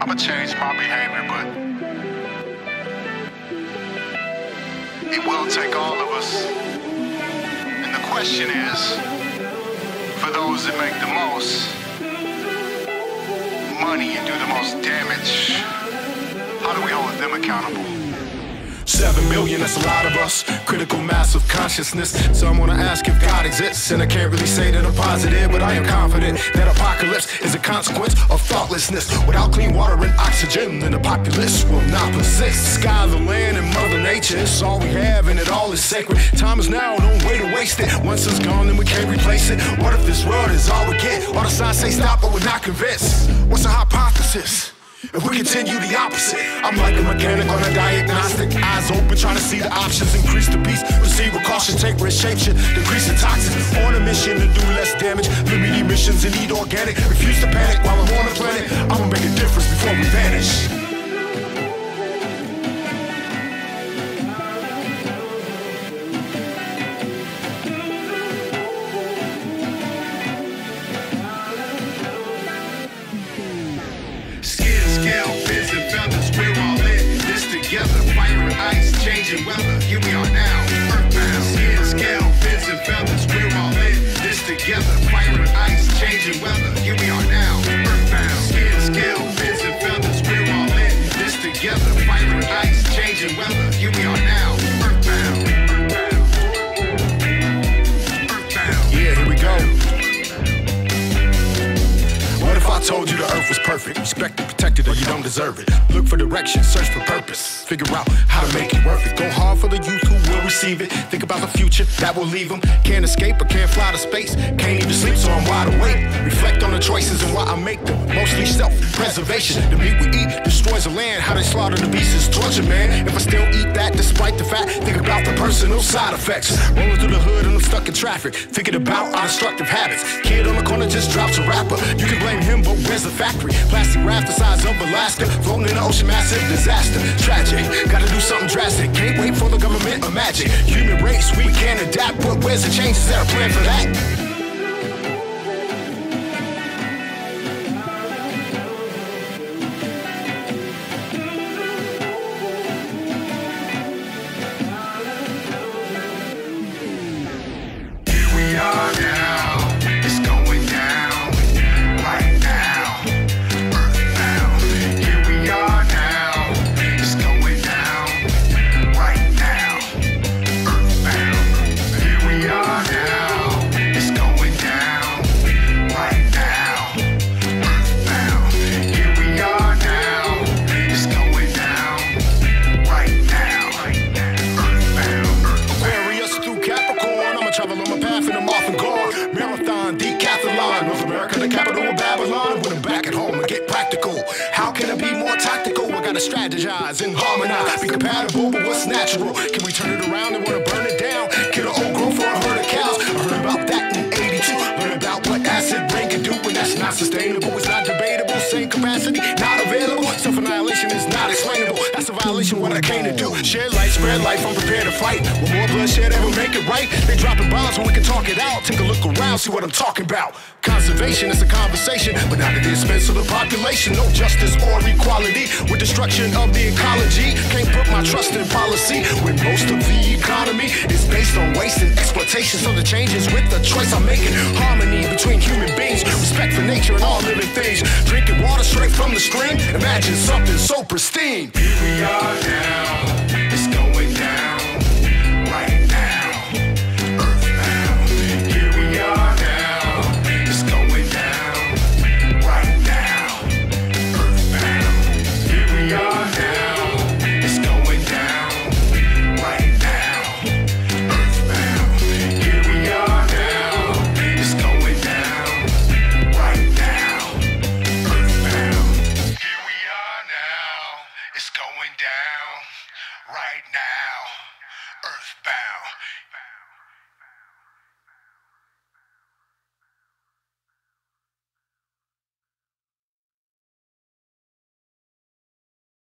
I'ma change my behavior, but it will take all of us. And the question is, for those that make the most money and do the most damage, how do we hold them accountable? Seven billion, that's a lot of us. Critical mass of consciousness. So I'm gonna ask if God exists. And I can't really say that I'm positive, but I am confident that apocalypse is a consequence of thoughtlessness. Without clean water and oxygen, then the populace will not persist. Sky, the land, and Mother Nature, it's all we have, and it all is sacred. Time is now, don't wait to waste it. Once it's gone, then we can't replace it. What if this world is all we get? All the signs say stop, but we're not convinced. What's the hypothesis? If we continue the opposite, I'm like a mechanic on a diagnostic. Eyes open, trying to see the options. Increase the peace, proceed with caution, take risk, shape shit, decrease the toxins. On a mission to do less damage, limit emissions and eat organic. Refuse to panic while I'm on the planet. I'ma make a difference before we vanish. Scale, fins, and feathers, we're all in this together. Fire and ice, changing weather, told you the earth was perfect? Respect it, protect it, or you don't deserve it. Look for direction, search for purpose. Figure out how to make it worth it. Go hard for the youth who will receive it. Think about the future that will leave them. Can't escape or can't fly to space. Can't even sleep, so I'm wide awake. Reflect on the choices and why I make them. Mostly self preservation. The meat we eat destroys the land. How they slaughter the beasts is torture, man. If I still eat that despite the fact, think about the personal side effects. Rolling through the hood and I'm stuck in traffic. Thinking about our destructive habits. Kid on the corner just drops a wrapper. You can blame him, but where's the factory? Plastic raft the size of Alaska. Floating in the ocean, massive disaster. Tragic. Gotta do something drastic. Can't wait for the government of magic. Human race, we can't adapt, but where's the change? Is there a plan for that? Gotta strategize and harmonize. Be compatible with what's natural. Can we turn it around and wanna burn it down? That's a violation. What I came to do. Share life, spread life. I'm prepared to fight. With more bloodshed, ever make it right. They dropping bombs so we can talk it out. Take a look around, see what I'm talking about. Conservation is a conversation, but not at the expense of the population. No justice or equality with destruction of the ecology. Can't put my trust in policy when most of the economy is based on waste and exploitation. So the change is with the choice I'm making. Harmony between human beings, respect for nature and all living things. Drinking water straight from the stream. Imagine something so pristine. Here we are now.